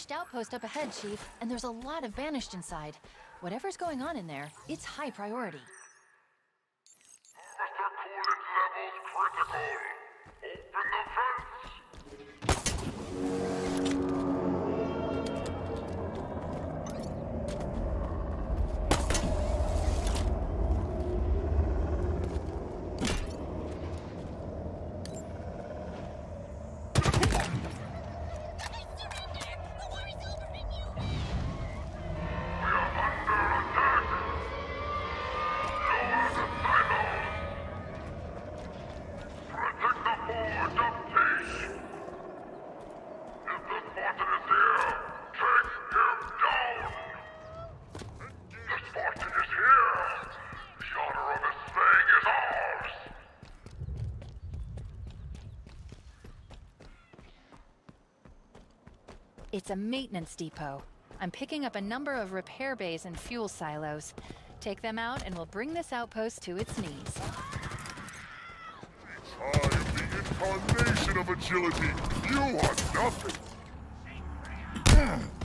Banished outpost up ahead, Chief, and there's a lot of Banished inside. Whatever's going on in there, it's high priority. It's a maintenance depot. I'm picking up a number of repair bays and fuel silos. Take them out and we'll bring this outpost to its knees. I am the incarnation of agility. You are nothing.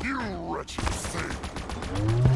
You wretched thing.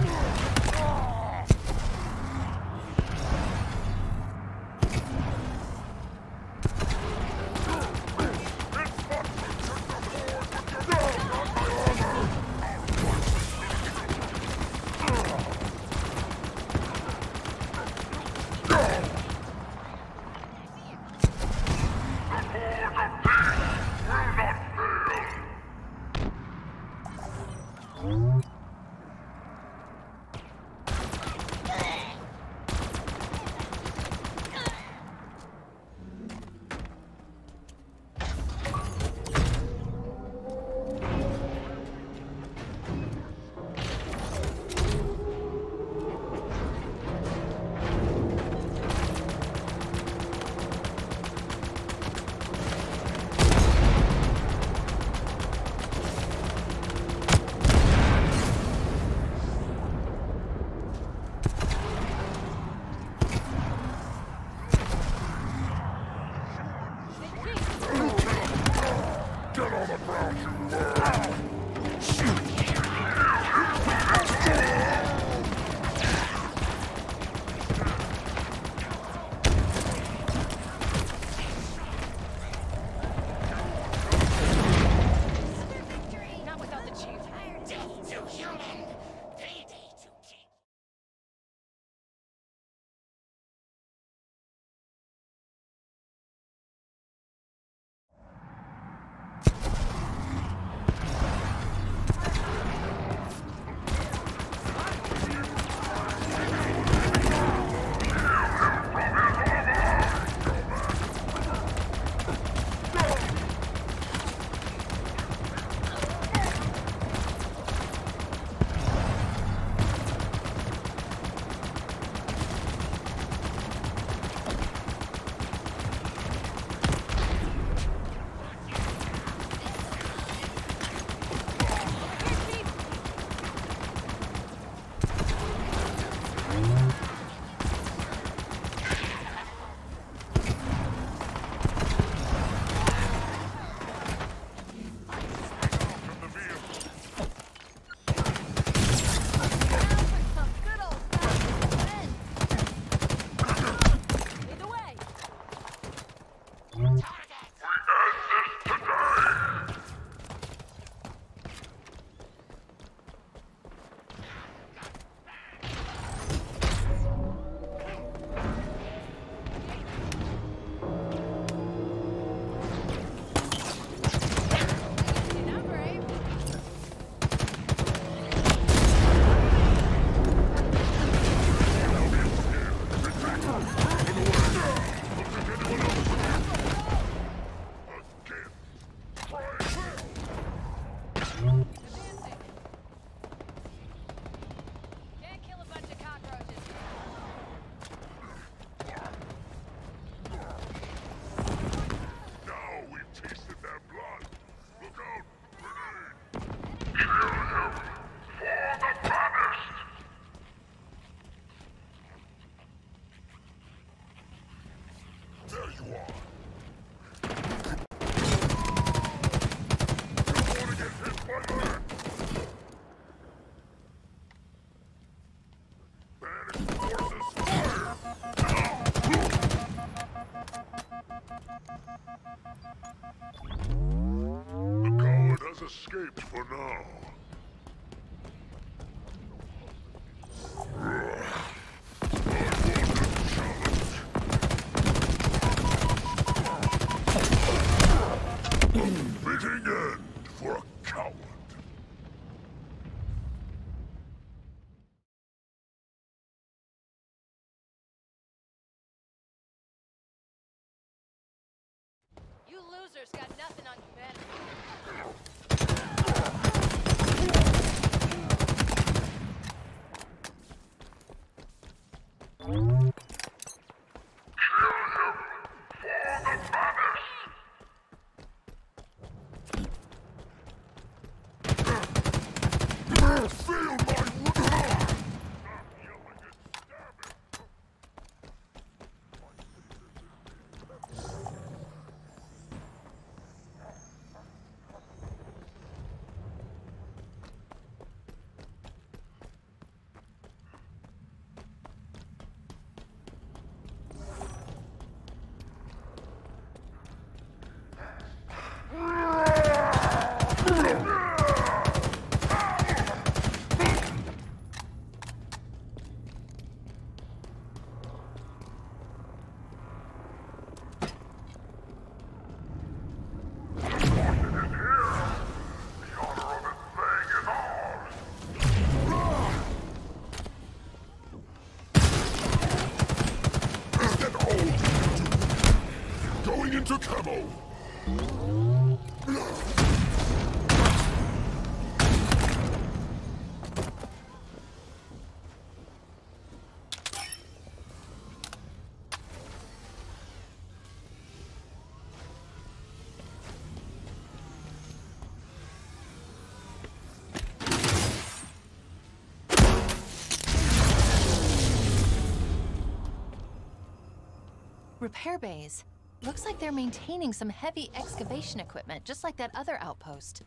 Repair bays. Looks like they're maintaining some heavy excavation equipment, just like that other outpost.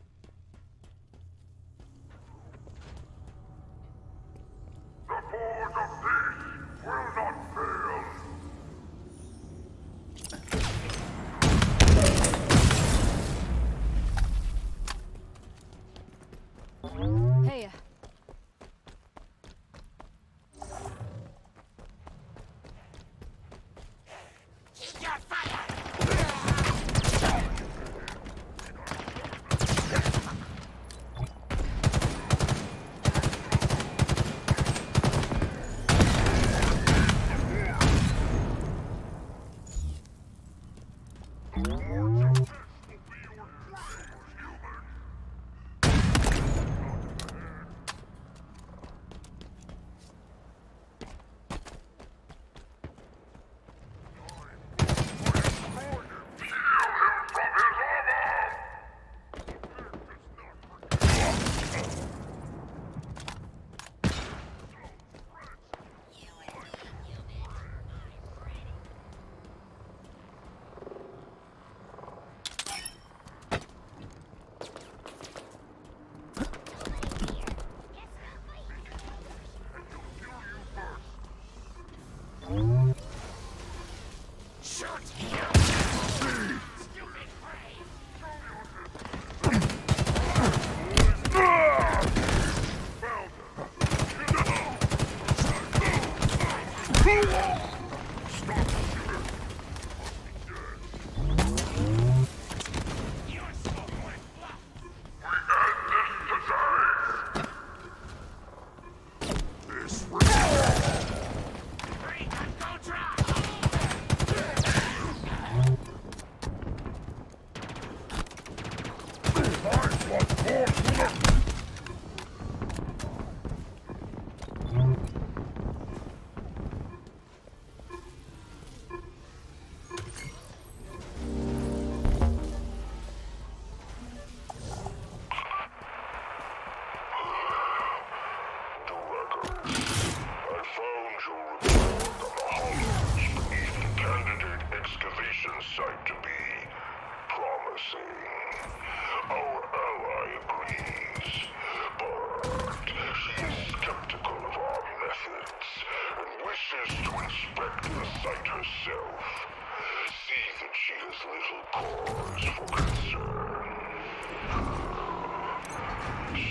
is little cause for concern.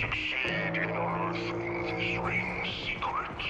Succeed in unearthing this ring's secrets.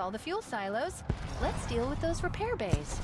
all the fuel silos. Let's deal with those repair bays.